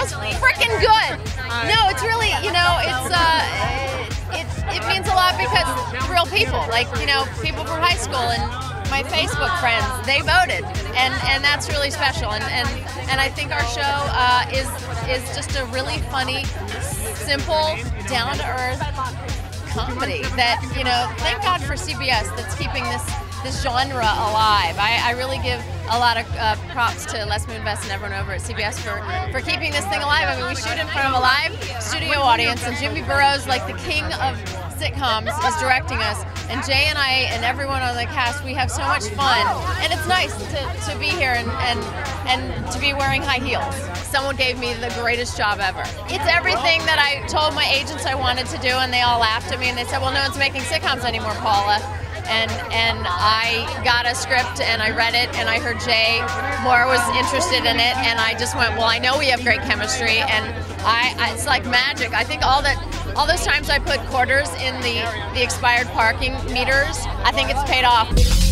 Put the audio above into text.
was freaking good. No, it's really, you know, it's uh, it, it means a lot because real people, like you know, people from high school and my Facebook friends, they voted, and and that's really special. And and, and I think our show uh, is is just a really funny, simple, down to earth comedy that you know. Thank God for CBS that's keeping this this genre alive. I, I really give a lot of uh, props to Les Moonves and everyone over at CBS for, for keeping this thing alive. I mean, we shoot in front of a live studio audience, and Jimmy Burrows, like the king of sitcoms, is directing us. And Jay and I and everyone on the cast, we have so much fun, and it's nice to, to be here and, and and to be wearing high heels. Someone gave me the greatest job ever. It's everything that I told my agents I wanted to do, and they all laughed at me and they said, "Well, no one's making sitcoms anymore, Paula." And and I got a script and I read it and I heard Jay Mohr was interested in it and I just went, well, I know we have great chemistry and I, I it's like magic. I think all that all those times I put quarters in the the expired parking meters, I think it's paid off.